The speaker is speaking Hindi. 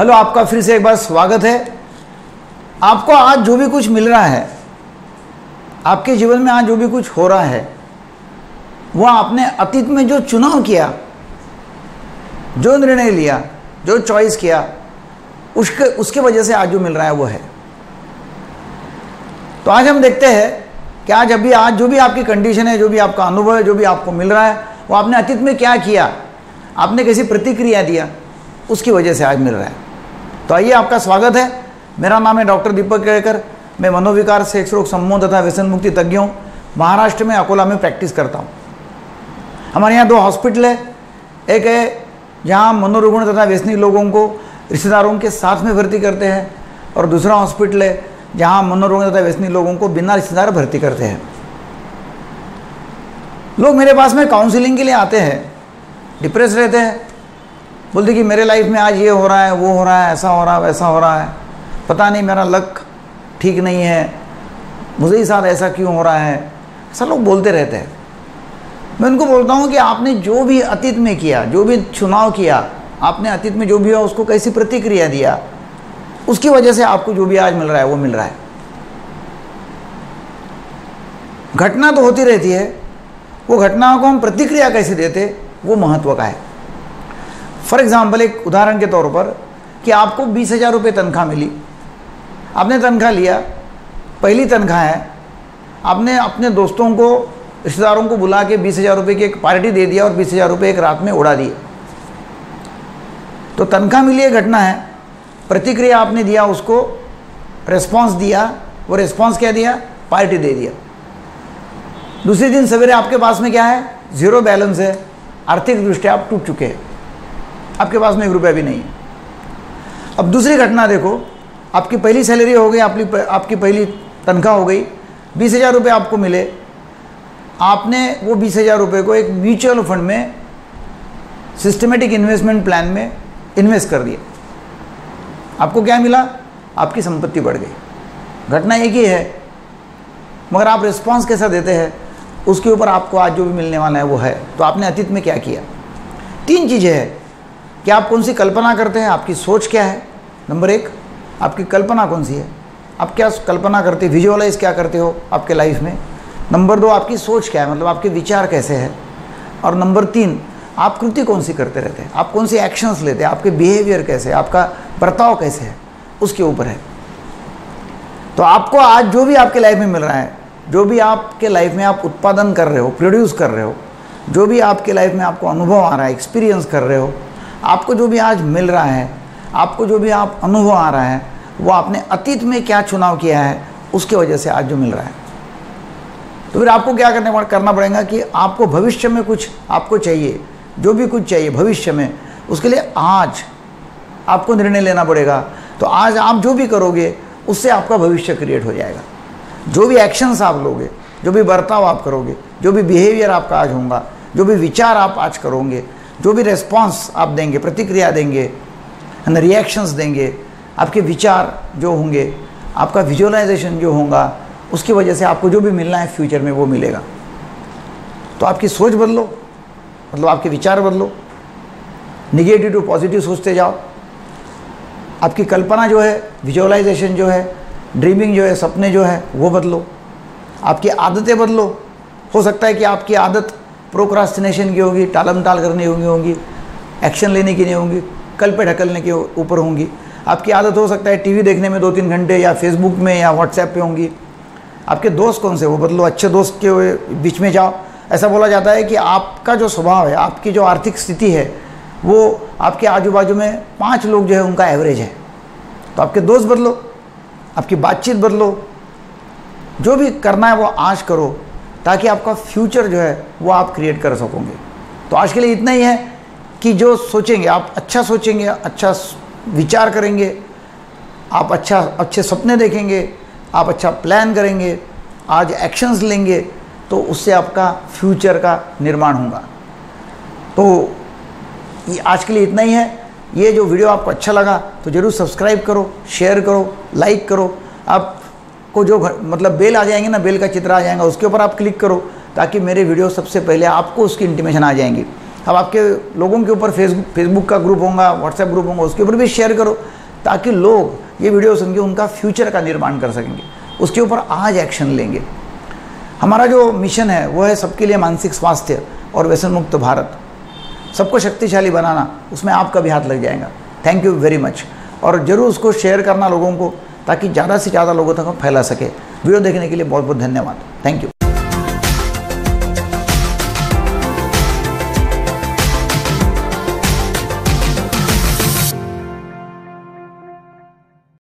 हेलो, आपका फिर से एक बार स्वागत है। आपको आज जो भी कुछ मिल रहा है, आपके जीवन में आज जो भी कुछ हो रहा है, वो आपने अतीत में जो चुनाव किया, जो निर्णय लिया, जो चॉइस किया, उसके उसके वजह से आज जो मिल रहा है वो है। तो आज हम देखते हैं कि आज अभी, आज जो भी आपकी कंडीशन है, जो भी आपका अनुभव है, जो भी आपको मिल रहा है, वो आपने अतीत में क्या किया? आपने कैसी प्रतिक्रिया दिया? उसकी वजह से आज मिल रहा है। तो आइए आपका स्वागत है। मेरा नाम है डॉक्टर दीपक केड़कर मैं मनोविकार सेक्स रोग सम्मोह तथा व्यसन मुक्ति तज्ञ हूँ। महाराष्ट्र में अकोला में प्रैक्टिस करता हूँ। हमारे यहाँ दो हॉस्पिटल है। एक है जहाँ मनोरुग्ण तथा व्यसनी लोगों को रिश्तेदारों के साथ में भर्ती करते हैं और दूसरा हॉस्पिटल है जहाँ मनोरुग्ण तथा व्यसनी लोगों को बिना रिश्तेदार भर्ती करते हैं। लोग मेरे पास में काउंसलिंग के लिए आते हैं। डिप्रेस रहते हैं। बोलते कि मेरे लाइफ में आज ये हो रहा है, वो हो रहा है, ऐसा हो रहा है, वैसा हो रहा है। पता नहीं मेरा लक ठीक नहीं है। मुझे ही साथ ऐसा क्यों हो रहा है? ऐसा लोग बोलते रहते हैं। मैं उनको बोलता हूँ कि आपने जो भी अतीत में किया, जो भी चुनाव किया, आपने अतीत में जो भी हुआ, उसको कैसी प्रतिक्रिया दिया? उसकी वजह से आपको जो भी आज मिल रहा है, वो मिल रहा है। घटना तो होती रहती है। वो घटनाओं को हम प्रतिक्रिया कैसे देते, वो महत्व का है। फॉर एग्ज़ाम्पल एक उदाहरण के तौर पर कि आपको बीस हज़ार रुपये तनख्वाह मिली। आपने तनख्वाह लिया, पहली तनख्वाह है, आपने अपने दोस्तों को, रिश्तेदारों को बुला के बीस हज़ार रुपये की एक पार्टी दे दिया और बीस हज़ार रुपये एक रात में उड़ा दिए। तो तनख्वाह मिली एक घटना है, प्रतिक्रिया आपने दिया, उसको रिस्पॉन्स दिया, वो रिस्पॉन्स क्या दिया? पार्टी दे दिया। दूसरे दिन सवेरे आपके पास में क्या है? ज़ीरो बैलेंस है, आर्थिक दृष्टि आप टूट चुके हैं। आपके पास में एक रुपया भी नहीं है। अब दूसरी घटना देखो, आपकी पहली सैलरी हो गई आपकी आपकी पहली तनख्वाह हो गई, बीस हज़ार रुपये आपको मिले। आपने वो बीस हज़ार रुपये को एक म्यूचुअल फंड में सिस्टमेटिक इन्वेस्टमेंट प्लान में इन्वेस्ट कर दिया। आपको क्या मिला? आपकी संपत्ति बढ़ गई। घटना एक ही है, मगर आप रिस्पांस कैसा देते हैं? उसके ऊपर आपको आज जो भी मिलने वाला है, वो है। तो आपने अतीत में क्या किया? तीन चीज़ें हैं। कि आप कौन सी कल्पना करते हैं? आपकी सोच क्या है? नंबर एक, आपकी कल्पना कौन सी है? आप क्या कल्पना करते हो? विजुअलाइज क्या करते हो आपके लाइफ में? नंबर दो, आपकी सोच क्या है? मतलब आपके विचार कैसे हैं? और नंबर तीन, आप कृति कौन सी करते रहते हैं? आप कौन सी एक्शंस लेते हैं? आपके बिहेवियर कैसे है? आपका बर्ताव कैसे है? उसके ऊपर है। तो आपको आज जो भी आपके लाइफ में मिल रहा है, जो भी आपके लाइफ में आप उत्पादन कर रहे हो प्रोड्यूस कर रहे हो, जो भी आपके लाइफ में आपको अनुभव आ रहा है एक्सपीरियंस कर रहे हो आपको जो भी आज मिल रहा है, आपको जो भी आप अनुभव आ रहा है, वो आपने अतीत में क्या चुनाव किया है, उसके वजह से आज जो मिल रहा है। तो फिर आपको क्या करने करना पड़ेगा कि आपको भविष्य में कुछ आपको चाहिए, जो भी कुछ चाहिए भविष्य में, उसके लिए आज आपको निर्णय लेना पड़ेगा। तो आज आप जो भी करोगे, उससे आपका भविष्य क्रिएट हो जाएगा। जो भी एक्शंस आप लोगे, जो भी बर्ताव आप करोगे, जो भी बिहेवियर आपका आज होगा, जो भी विचार आप आज करोगे जो भी रेस्पॉन्स आप देंगे, प्रतिक्रिया देंगे रिएक्शंस देंगे, आपके विचार जो होंगे, आपका विजुअलाइजेशन जो होगा, उसकी वजह से आपको जो भी मिलना है फ्यूचर में वो मिलेगा। तो आपकी सोच बदलो मतलब आपके विचार बदलो निगेटिव टू पॉजिटिव सोचते जाओ। आपकी कल्पना जो है विजुअलाइजेशन जो है ड्रीमिंग जो है, सपने जो है, वो बदलो। आपकी आदतें बदलो। हो सकता है कि आपकी आदत प्रोक्रास्टिनेशन की होगी टालम टाल करनी होंगी होंगी, एक्शन लेने की नहीं होंगी, कल पे ढकलने के ऊपर होंगी। आपकी आदत हो सकता है टीवी देखने में दो तीन घंटे या फेसबुक में या व्हाट्सएप पे होंगी। आपके दोस्त कौन से वो बदलो, अच्छे दोस्त के बीच में जाओ। ऐसा बोला जाता है कि आपका जो स्वभाव है, आपकी जो आर्थिक स्थिति है, वो आपके आजू बाजू में पाँच लोग जो है, उनका एवरेज है। तो आपके दोस्त बदलो, आपकी बातचीत बदलो। जो भी करना है, वो आज करो। ताकि आपका फ्यूचर जो है वो आप क्रिएट कर सकोगे। तो आज के लिए इतना ही है कि जो सोचेंगे, आप अच्छा सोचेंगे अच्छा विचार करेंगे, आप अच्छा अच्छे सपने देखेंगे, आप अच्छा प्लान करेंगे, आज एक्शंस लेंगे तो उससे आपका फ्यूचर का निर्माण होगा। तो ये आज के लिए इतना ही है। ये जो वीडियो आपको अच्छा लगा तो ज़रूर सब्सक्राइब करो शेयर करो लाइक करो। आपको जो मतलब बेल आ जाएँगे ना, बेल का चित्र आ जाएगा, उसके ऊपर आप क्लिक करो ताकि मेरे वीडियो सबसे पहले आपको उसकी इंटीमेशन आ जाएँगी। अब आपके लोगों के ऊपर फेसबुक फेसबुक का ग्रुप होगा व्हाट्सएप ग्रुप होगा, उसके ऊपर भी शेयर करो ताकि लोग ये वीडियो सुन के उनका फ्यूचर का निर्माण कर सकेंगे। उसके ऊपर आज एक्शन लेंगे। हमारा जो मिशन है, वो है सबके लिए मानसिक स्वास्थ्य और व्यसन मुक्त भारत। सबको शक्तिशाली बनाना, उसमें आपका भी हाथ लग जाएगा। थैंक यू वेरी मच और ज़रूर उसको शेयर करना लोगों को। ताकि ज़्यादा से ज़्यादा लोगों तक हम फैला सके। वीडियो देखने के लिए बहुत बहुत धन्यवाद। Thank you